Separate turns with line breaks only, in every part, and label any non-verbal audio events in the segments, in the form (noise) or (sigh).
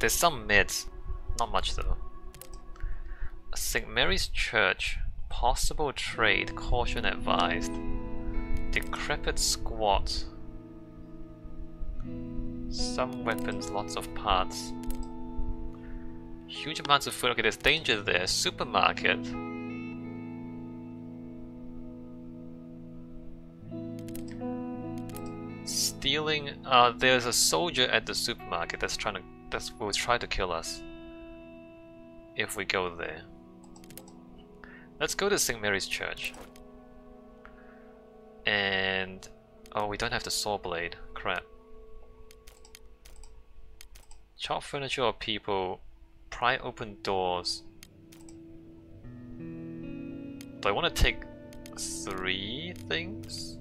There's some mids, not much though. St. Mary's Church, possible trade, caution advised. Decrepit squat. Some weapons, lots of parts. Huge amounts of food. Okay, there's danger there. Supermarket. Stealing. Uh, there's a soldier at the supermarket that's trying to. That's will try to kill us. If we go there. Let's go to St. Mary's Church. And oh, we don't have the saw blade. Crap. Chop furniture or people pry open doors. Do I want to take three things?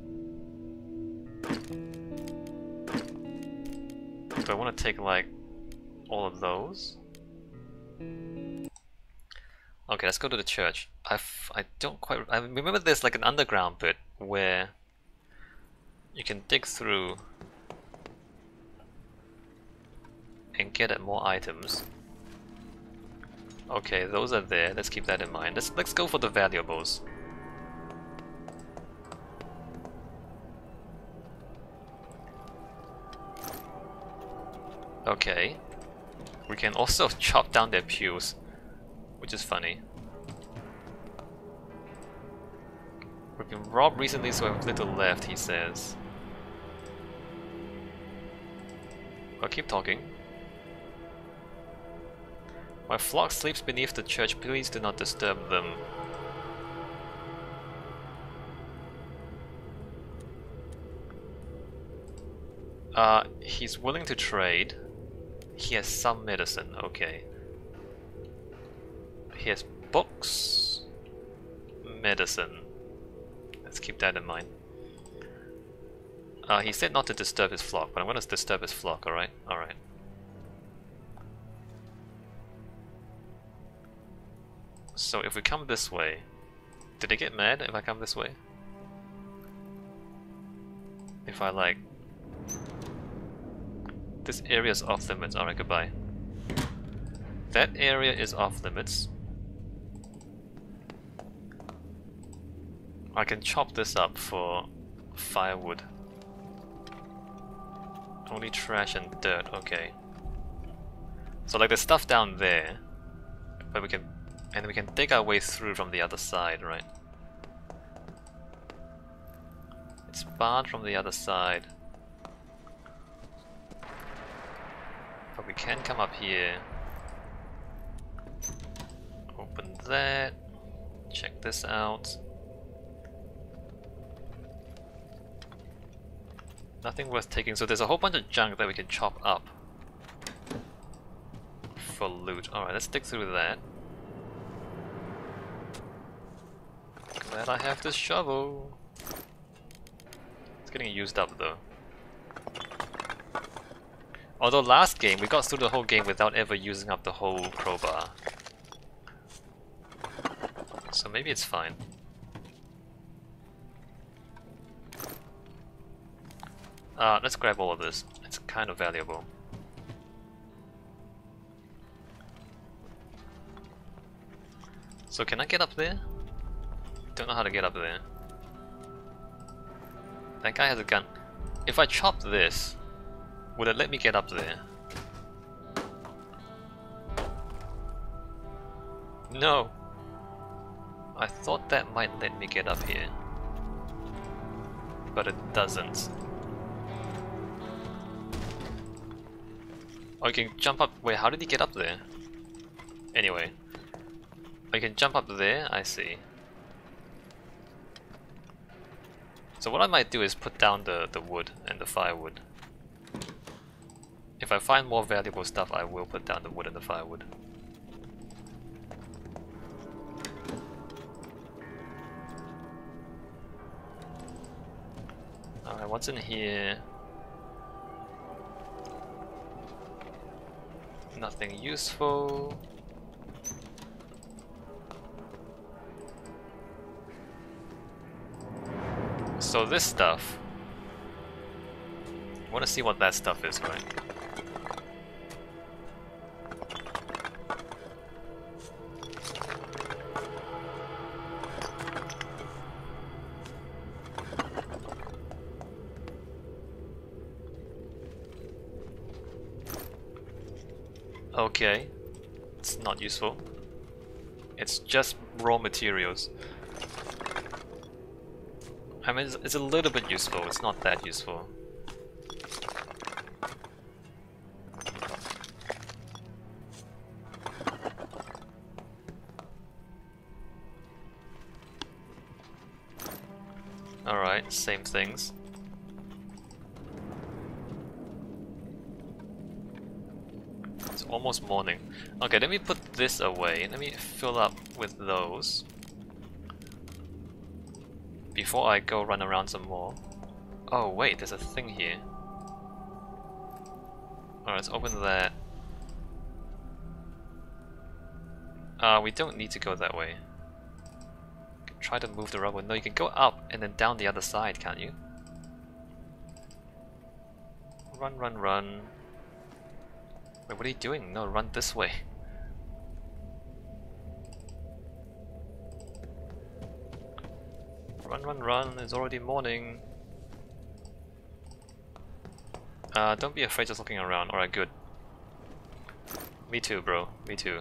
Do I want to take like all of those? Okay, let's go to the church. I've, I don't quite I remember there's like an underground bit where you can dig through and get at more items. Okay, those are there. Let's keep that in mind. Let's let's go for the valuables. Okay. We can also (laughs) chop down their pews, which is funny. We've been robbed recently, so I have little left, he says. I'll keep talking. My flock sleeps beneath the church, please do not disturb them. Uh, he's willing to trade. He has some medicine, okay. He has books, medicine. Let's keep that in mind. Uh, he said not to disturb his flock, but I'm gonna disturb his flock, alright? Alright. So if we come this way, did they get mad if I come this way? If I like... This area is off limits, alright goodbye. That area is off limits. I can chop this up for firewood. Only trash and dirt, okay. So like there's stuff down there, but we can and we can dig our way through from the other side, right? It's barred from the other side. But we can come up here. Open that. Check this out. Nothing worth taking, so there's a whole bunch of junk that we can chop up for loot. Alright, let's dig through that. Glad I have this shovel. It's getting used up though. Although last game, we got through the whole game without ever using up the whole crowbar. So maybe it's fine. Uh, let's grab all of this. It's kind of valuable. So can I get up there? Don't know how to get up there. That guy has a gun. If I chop this, would it let me get up there? No. I thought that might let me get up here. But it doesn't. You can jump up. Wait, how did he get up there? Anyway. I can jump up there? I see. So what I might do is put down the, the wood and the firewood. If I find more valuable stuff, I will put down the wood and the firewood. Alright, what's in here? Nothing useful. So this stuff... I want to see what that stuff is, right? Okay. It's not useful. It's just raw materials. I mean, it's, it's a little bit useful, it's not that useful. Alright, same things. It's almost morning. Okay, let me put this away. Let me fill up with those. Before I go run around some more. Oh wait, there's a thing here. Alright, let's open that. Uh, we don't need to go that way. Try to move the rubber. No, you can go up and then down the other side, can't you? Run, run, run. Wait, what are you doing? No, run this way. Run, run, run, it's already morning. Uh, don't be afraid just looking around. Alright, good. Me too, bro. Me too.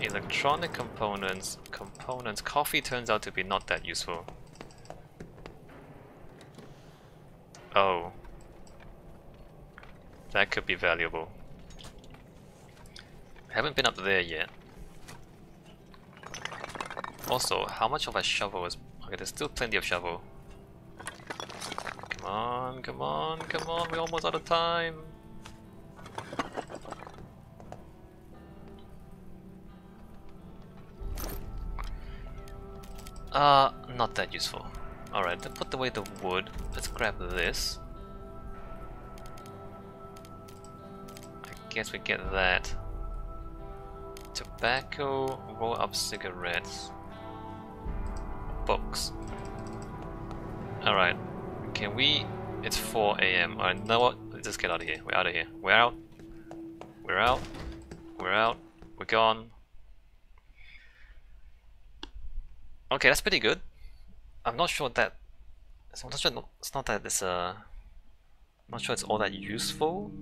Electronic components, components. Coffee turns out to be not that useful. Oh. That could be valuable. Haven't been up there yet. Also, how much of a shovel is... Okay, there's still plenty of shovel. Come on, come on, come on, we're almost out of time. Uh, not that useful. Alright, then put away the wood. Let's grab this. Guess we get that. Tobacco, roll up cigarettes books. Alright. Can we... It's 4 a.m. Alright, know what? Let's just get out of here. We're out of here. We're out. We're out. We're out. We're gone. Okay, that's pretty good. I'm not sure that... I'm not sure it's not that it's uh... I'm not sure it's all that useful.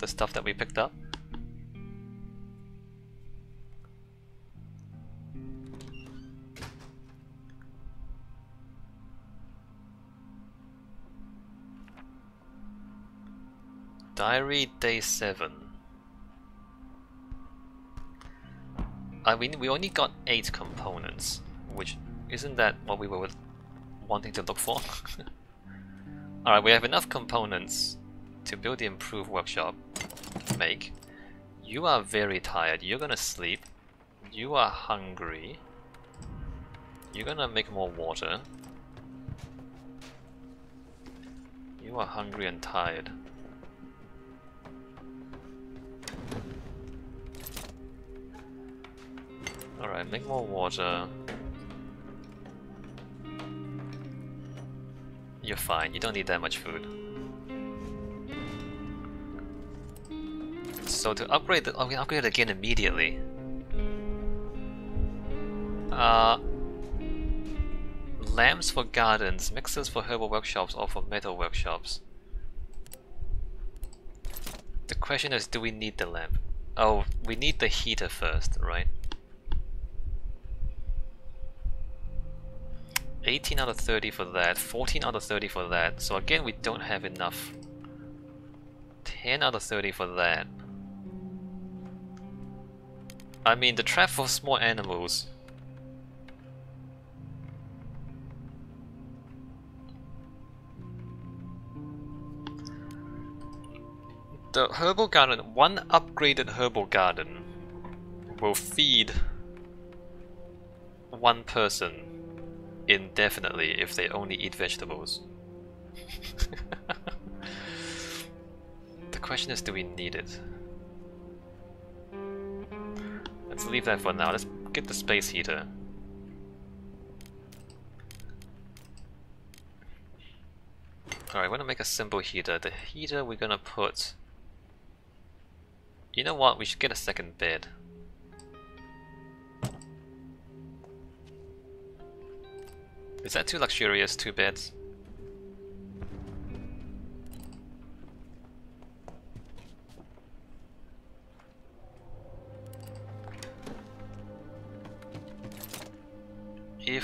The stuff that we picked up. Diary day 7. I mean, we only got 8 components, which isn't that what we were wanting to look for? (laughs) Alright, we have enough components to build the improved workshop. Make. You are very tired, you're gonna sleep. You are hungry. You're gonna make more water. You are hungry and tired. Alright, make more water. You're fine, you don't need that much food. So to upgrade the- oh, we upgrade again immediately. Uh, lamps for gardens, mixers for herbal workshops or for metal workshops. The question is, do we need the lamp? Oh, we need the heater first, right? 18 out of 30 for that, 14 out of 30 for that. So again, we don't have enough. 10 out of 30 for that. I mean, the trap for small animals. The herbal garden, one upgraded herbal garden will feed one person indefinitely if they only eat vegetables. (laughs) the question is, do we need it? Let's leave that for now. Let's get the space heater. Alright, we're gonna make a simple heater. The heater we're gonna put... You know what? We should get a second bed. Is that too luxurious, two beds?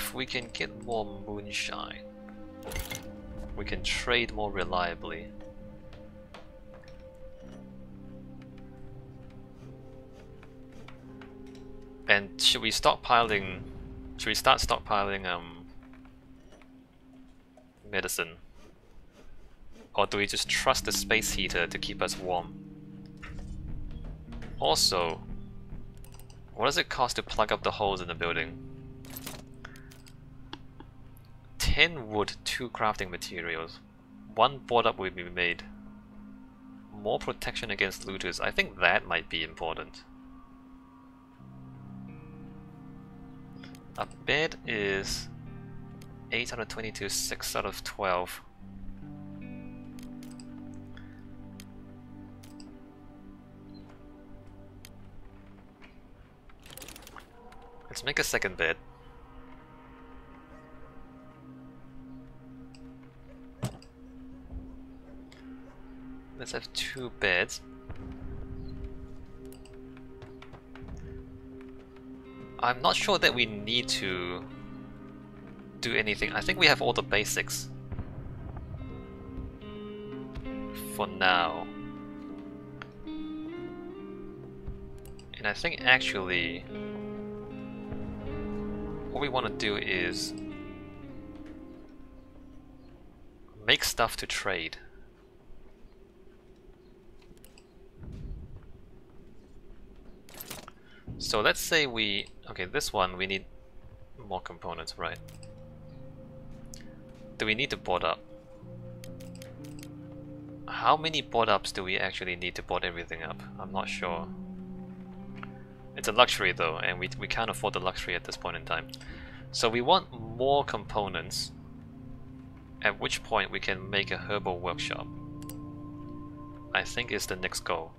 If we can get more moonshine, we can trade more reliably. And should we stockpiling? Should we start stockpiling um medicine? Or do we just trust the space heater to keep us warm? Also, what does it cost to plug up the holes in the building? 10 wood, 2 crafting materials. One board up will be made. More protection against looters. I think that might be important. A bed is 822, 6 out of 12. Let's make a second bed. Let's have two beds. I'm not sure that we need to do anything. I think we have all the basics. For now. And I think actually what we want to do is make stuff to trade. So let's say we... Okay, this one we need more components, right? Do we need to board up? How many board ups do we actually need to board everything up? I'm not sure. It's a luxury though, and we, we can't afford the luxury at this point in time. So we want more components, at which point we can make a herbal workshop. I think is the next goal.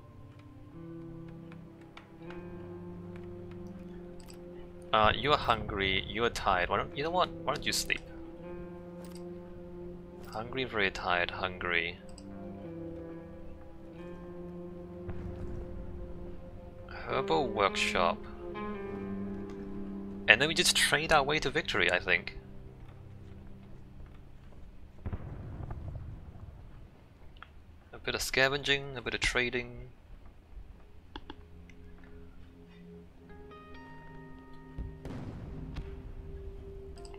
Uh, you are hungry, you are tired. Why don't you know what? Why don't you sleep? Hungry, very tired, hungry. Herbal workshop. And then we just trade our way to victory, I think. A bit of scavenging, a bit of trading.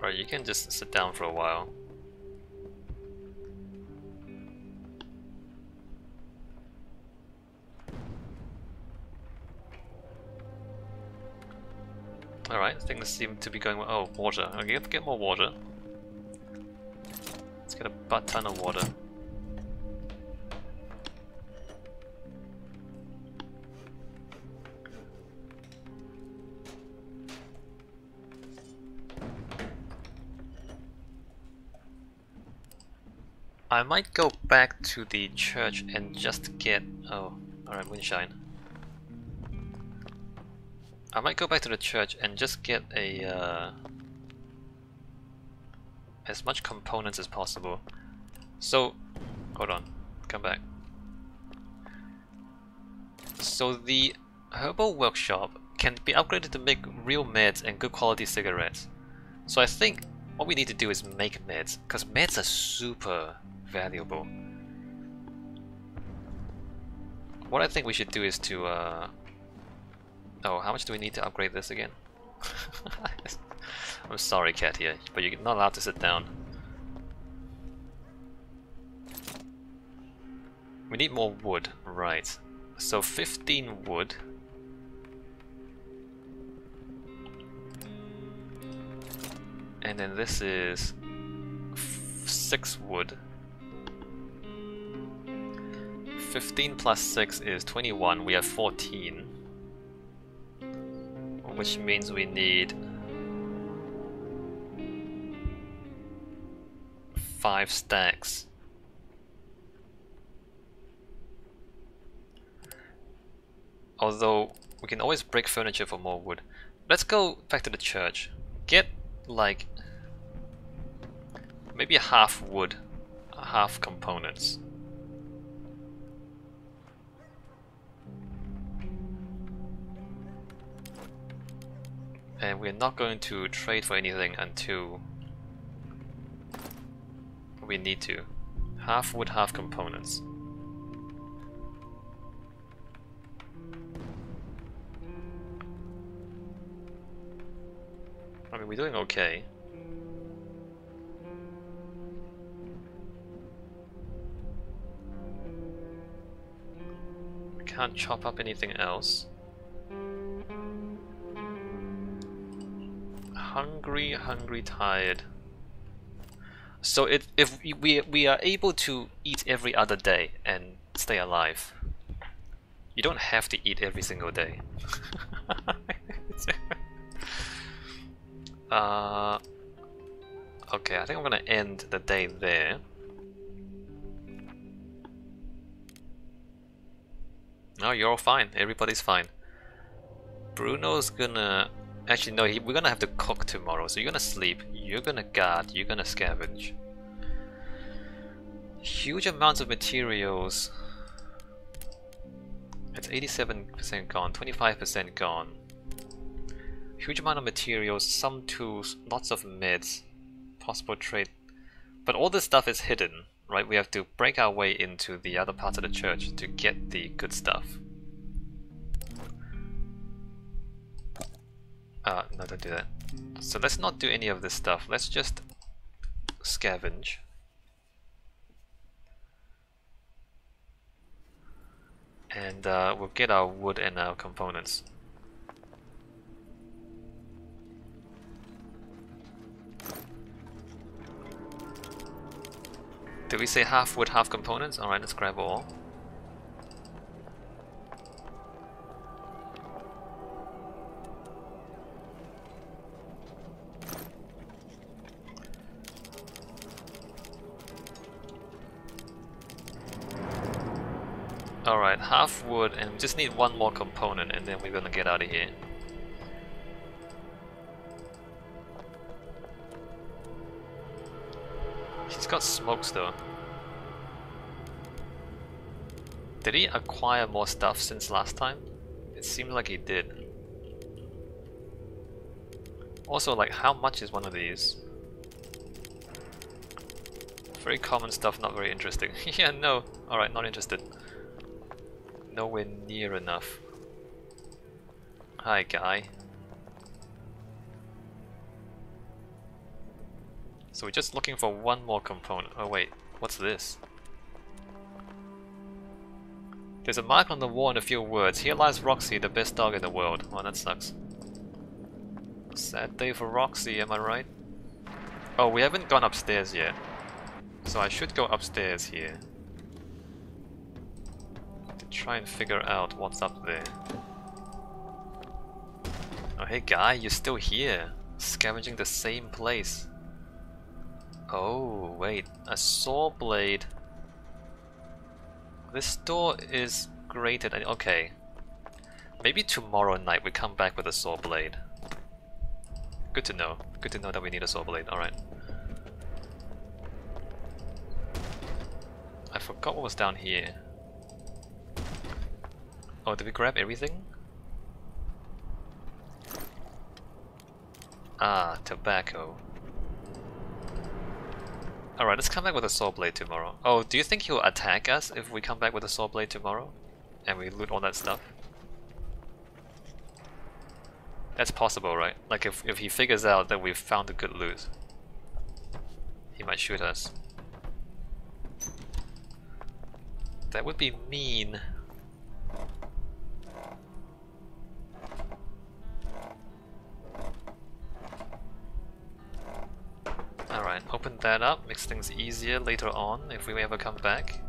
Right, you can just sit down for a while. Alright, things seem to be going well. Oh, water. Okay, get more water. Let's get a butt ton of water. I might go back to the church and just get... Oh, alright, moonshine. I might go back to the church and just get a... Uh, as much components as possible. So, hold on, come back. So the herbal workshop can be upgraded to make real meds and good quality cigarettes. So I think what we need to do is make meds, because meds are super valuable. What I think we should do is to, uh... Oh, how much do we need to upgrade this again? (laughs) I'm sorry, Katia, but you're not allowed to sit down. We need more wood, right. So 15 wood. And then this is 6 wood. 15 plus 6 is 21, we have 14. Which means we need... 5 stacks. Although, we can always break furniture for more wood. Let's go back to the church. Get, like... Maybe a half wood, half components. And we're not going to trade for anything until we need to. Half wood, half components. I mean, we're doing okay. We can't chop up anything else. Hungry, hungry, tired. So it, if we, we are able to eat every other day and stay alive, you don't have to eat every single day. (laughs) uh, okay, I think I'm gonna end the day there. No, you're all fine. Everybody's fine. Bruno's gonna Actually, no, we're gonna have to cook tomorrow, so you're gonna sleep, you're gonna guard, you're gonna scavenge. Huge amounts of materials. It's 87% gone, 25% gone. Huge amount of materials, some tools, lots of mids, possible trade. But all this stuff is hidden, right? We have to break our way into the other parts of the church to get the good stuff. Uh, no, don't do that. So let's not do any of this stuff. Let's just scavenge. And uh, we'll get our wood and our components. Did we say half wood, half components? Alright, let's grab all. Wood and we just need one more component and then we're gonna get out of here. He's got smokes though. Did he acquire more stuff since last time? It seemed like he did. Also, like, how much is one of these? Very common stuff, not very interesting. (laughs) yeah, no. Alright, not interested nowhere near enough. Hi, guy. So we're just looking for one more component. Oh wait, what's this? There's a mark on the wall and a few words. Here lies Roxy, the best dog in the world. Oh, that sucks. Sad day for Roxy, am I right? Oh, we haven't gone upstairs yet. So I should go upstairs here try and figure out what's up there. Oh hey guy, you're still here, scavenging the same place. Oh wait, a saw blade. This door is grated okay. Maybe tomorrow night we come back with a saw blade. Good to know. Good to know that we need a saw blade, alright. I forgot what was down here. Oh, did we grab everything? Ah, tobacco. Alright, let's come back with a saw blade tomorrow. Oh, do you think he'll attack us if we come back with a saw blade tomorrow? And we loot all that stuff? That's possible, right? Like if, if he figures out that we've found a good loot, he might shoot us. That would be mean. That up, makes things easier later on if we ever come back.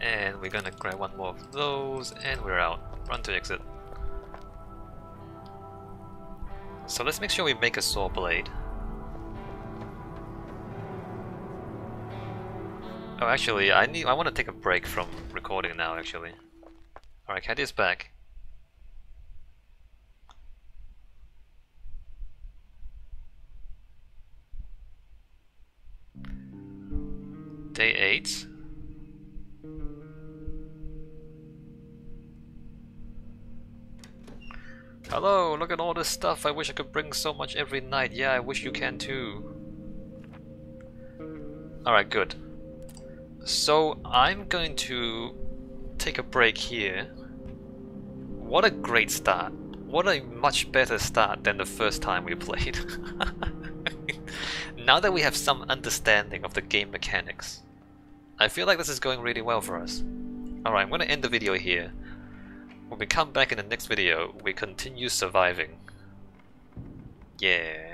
And we're gonna grab one more of those, and we're out. Run to exit. So let's make sure we make a saw blade. Oh, actually, I need. I want to take a break from recording now. Actually, all right, Katia is back. Day 8. Hello, look at all this stuff. I wish I could bring so much every night. Yeah, I wish you can too. Alright, good. So, I'm going to take a break here. What a great start. What a much better start than the first time we played. (laughs) now that we have some understanding of the game mechanics, I feel like this is going really well for us. Alright, I'm going to end the video here. When we come back in the next video, we continue surviving. Yeah.